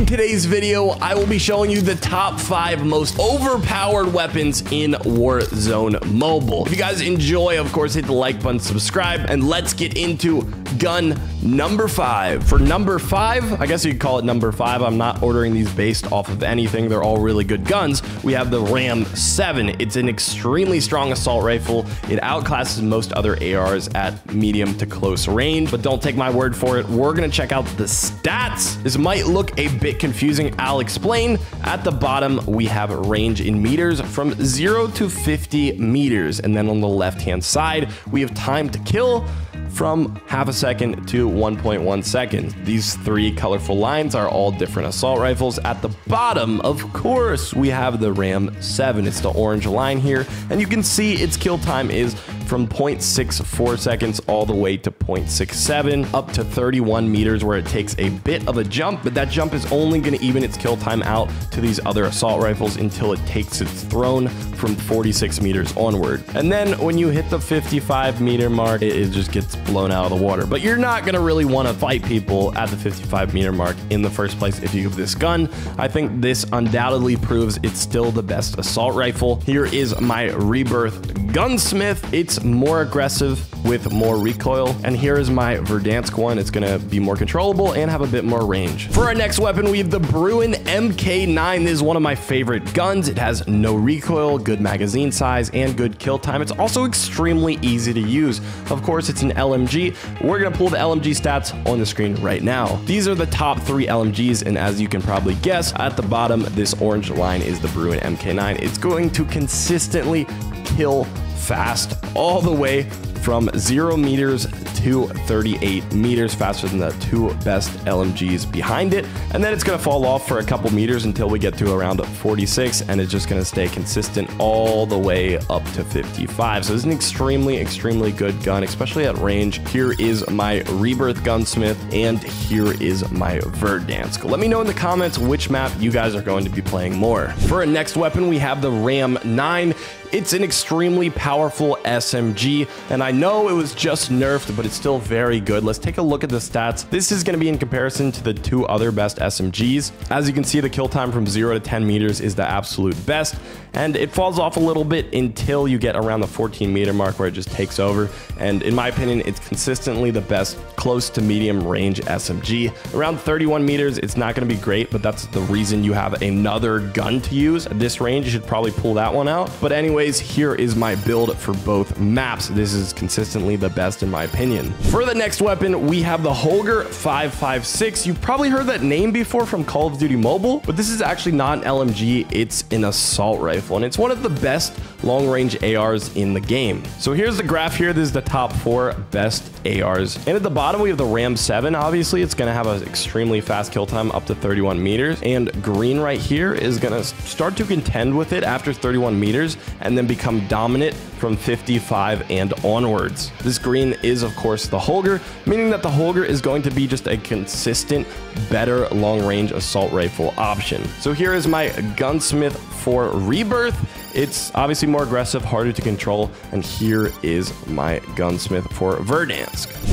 In today's video, I will be showing you the top five most overpowered weapons in Warzone Mobile. If you guys enjoy, of course, hit the like button, subscribe, and let's get into gun number five. For number five, I guess you could call it number five. I'm not ordering these based off of anything. They're all really good guns. We have the Ram 7. It's an extremely strong assault rifle. It outclasses most other ARs at medium to close range, but don't take my word for it. We're going to check out the stats. This might look a bit confusing. I'll explain. At the bottom, we have range in meters from 0 to 50 meters. And then on the left-hand side, we have time to kill from half a second to 1.1 seconds. These three colorful lines are all different assault rifles. At the bottom, of course, we have the Ram 7. It's the orange line here, and you can see its kill time is from 0.64 seconds all the way to 0.67 up to 31 meters where it takes a bit of a jump, but that jump is only going to even its kill time out to these other assault rifles until it takes its throne from 46 meters onward. And then when you hit the 55 meter mark, it, it just gets blown out of the water. But you're not going to really want to fight people at the 55 meter mark in the first place if you have this gun. I think this undoubtedly proves it's still the best assault rifle. Here is my Rebirth Gunsmith. It's more aggressive with more recoil. And here is my Verdansk one. It's going to be more controllable and have a bit more range. For our next weapon, we have the Bruin MK9. This is one of my favorite guns. It has no recoil, good magazine size, and good kill time. It's also extremely easy to use. Of course, it's an LMG. We're going to pull the LMG stats on the screen right now. These are the top three LMGs, and as you can probably guess, at the bottom, this orange line is the Bruin MK9. It's going to consistently kill fast all the way from 0 meters to 38 meters faster than the two best LMGs behind it. And then it's going to fall off for a couple meters until we get to around 46 and it's just going to stay consistent all the way up to 55. So it's an extremely, extremely good gun, especially at range. Here is my Rebirth Gunsmith and here is my Verdansk. Let me know in the comments which map you guys are going to be playing more. For our next weapon, we have the Ram 9. It's an extremely powerful SMG, and I know it was just nerfed, but it's still very good. Let's take a look at the stats. This is going to be in comparison to the two other best SMGs. As you can see, the kill time from 0 to 10 meters is the absolute best, and it falls off a little bit until you get around the 14 meter mark where it just takes over. And in my opinion, it's consistently the best close to medium range SMG. Around 31 meters, it's not going to be great, but that's the reason you have another gun to use. At this range, you should probably pull that one out. But anyways, here is my build for both maps. This is consistently the best in my opinion. For the next weapon, we have the Holger 556. You've probably heard that name before from Call of Duty Mobile, but this is actually not an LMG. It's an assault rifle, and it's one of the best long-range ARs in the game. So here's the graph here. This is the top four best ARs. And at the bottom, we have the Ram 7. Obviously, it's going to have an extremely fast kill time up to 31 meters. And green right here is going to start to contend with it after 31 meters and then become dominant from 55 and onwards. This green is, of course, the Holger, meaning that the Holger is going to be just a consistent, better long-range assault rifle option. So here is my Gunsmith for Rebirth. It's obviously more aggressive, harder to control, and here is my gunsmith for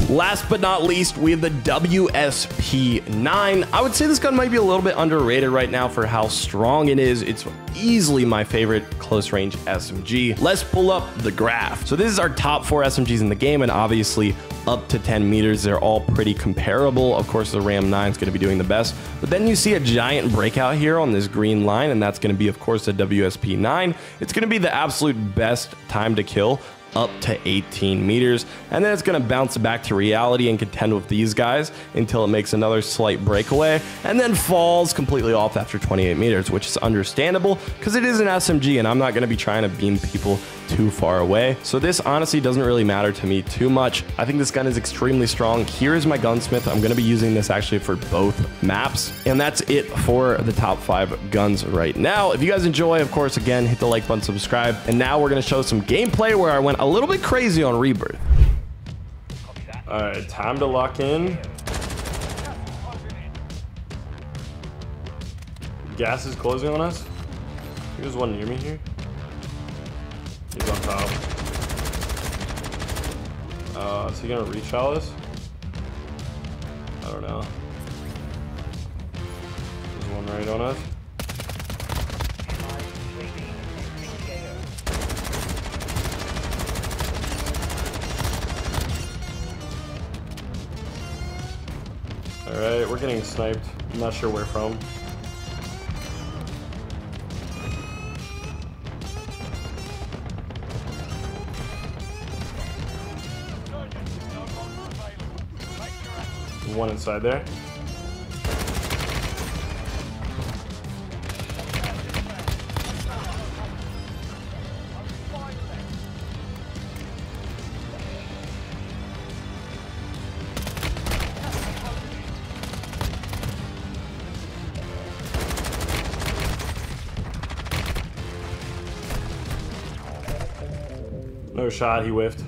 Last but not least, we have the WSP-9. I would say this gun might be a little bit underrated right now for how strong it is. It's easily my favorite close range SMG. Let's pull up the graph. So this is our top four SMGs in the game, and obviously up to 10 meters. They're all pretty comparable. Of course, the Ram 9 is going to be doing the best. But then you see a giant breakout here on this green line, and that's going to be, of course, the WSP 9. It's going to be the absolute best time to kill up to 18 meters. And then it's going to bounce back to reality and contend with these guys until it makes another slight breakaway and then falls completely off after 28 meters, which is understandable because it is an SMG and I'm not going to be trying to beam people too far away. So this honestly doesn't really matter to me too much. I think this gun is extremely strong. Here is my gunsmith. I'm going to be using this actually for both maps. And that's it for the top five guns right now. If you guys enjoy, of course, again, hit the like button, subscribe. And now we're going to show some gameplay where I went a little bit crazy on Rebirth. All right, time to lock in. Gas is closing on us. There's one near me here. He's on top. Uh, is he gonna reach Alice? I don't know. There's one right on us. Alright, we're getting sniped. I'm not sure where from. One inside there. No shot, he whiffed.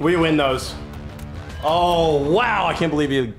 We win those. Oh, wow. I can't believe he